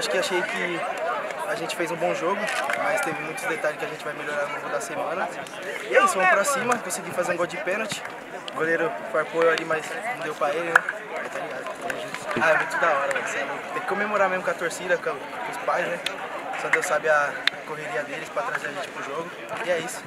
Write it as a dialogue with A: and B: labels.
A: acho que achei que a gente fez um bom jogo, mas teve muitos detalhes que a gente vai melhorar no longo da semana. E é isso, vamos pra cima, consegui fazer um gol de pênalti. O goleiro farpou ali, mas não deu pra ele, né? Mas tá ligado. Ah, é muito da hora, velho. Tem que comemorar mesmo com a torcida, com, com os pais, né? Só Deus sabe a correria deles pra trazer a gente pro jogo. E é isso.